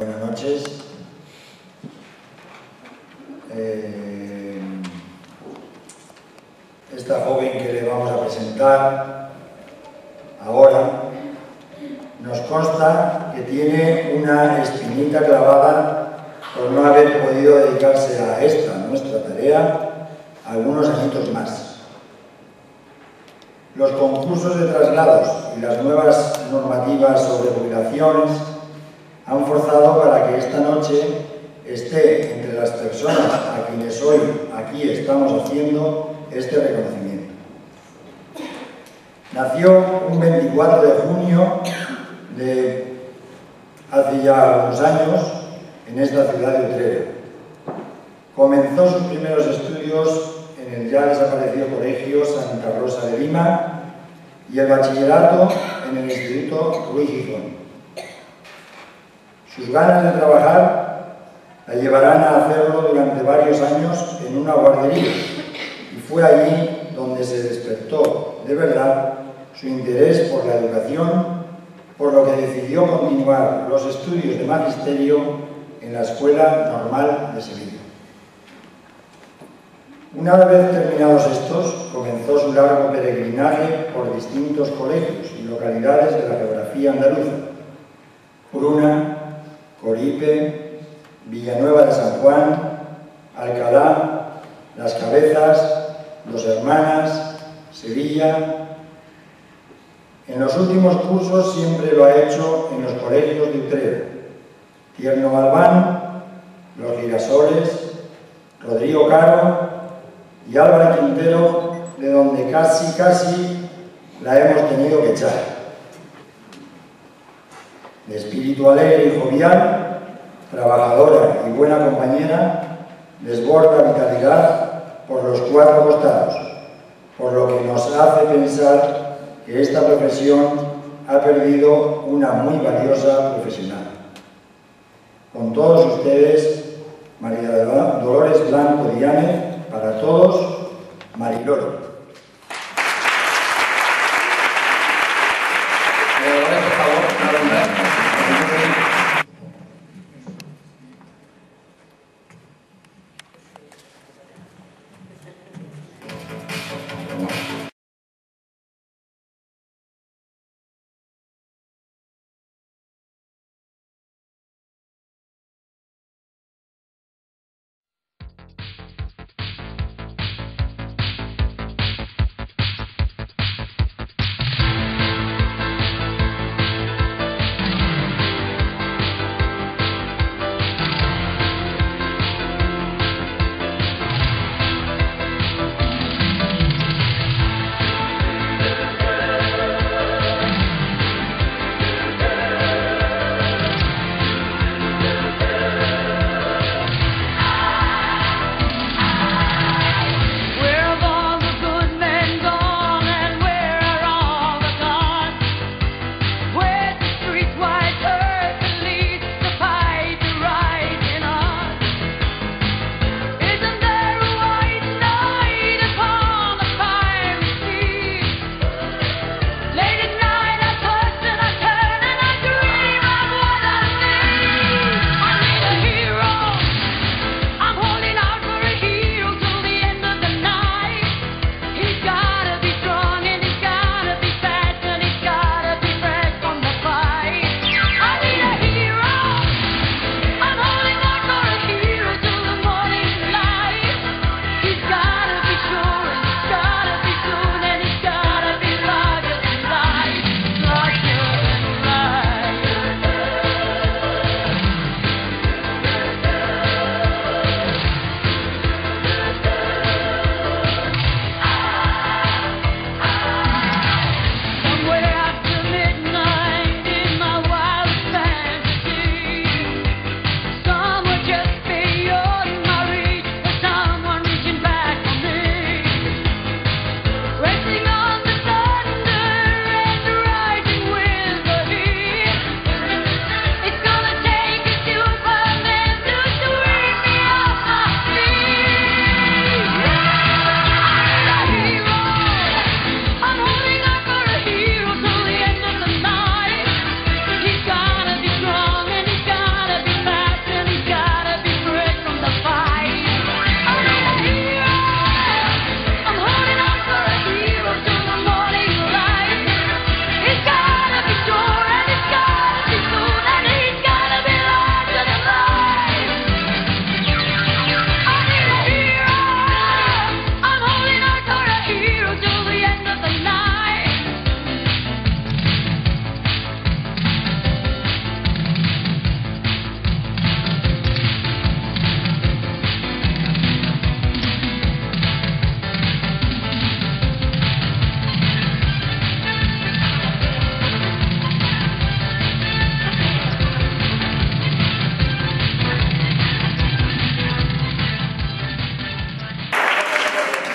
Buenas noches. Eh, esta joven que le vamos a presentar ahora nos consta que tiene una espinita clavada por no haber podido dedicarse a esta, nuestra tarea, algunos añitos más. Los concursos de traslados y las nuevas normativas sobre jubilaciones han forzado para que esta noche esté entre las personas a quienes hoy aquí estamos haciendo este reconocimiento. Nació un 24 de junio de hace ya algunos años en esta ciudad de Utrera. Comenzó sus primeros estudios en el ya desaparecido Colegio Santa Rosa de Lima y el bachillerato en el Instituto Ruiz Gijón. Sus ganas de trabajar la llevarán a hacerlo durante varios años en una guardería y fue allí donde se despertó de verdad su interés por la educación, por lo que decidió continuar los estudios de magisterio en la Escuela Normal de Sevilla. Una vez terminados estos, comenzó su largo peregrinaje por distintos colegios y localidades de la geografía andaluza. Pruna, Coripe, Villanueva de San Juan, Alcalá, Las Cabezas, Los Hermanas, Sevilla. En los últimos cursos siempre lo ha hecho en los colegios de Utrera, Tierno Galván, Los Girasoles, Rodrigo Caro y Álvaro Quintero, de donde casi, casi la hemos tenido que echar. De espíritu alegre y jovial, trabajadora y buena compañera, desborda vitalidad por los cuatro costados, por lo que nos hace pensar que esta profesión ha perdido una muy valiosa profesional. Con todos ustedes, María Dolores Blanco Diane, para todos, Mariloro.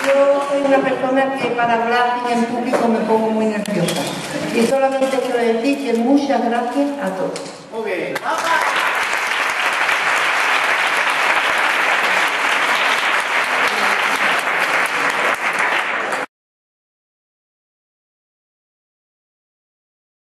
yo soy una persona que para hablar en público me pongo muy nerviosa. Y solamente quiero decir que muchas gracias a todos. Muy bien.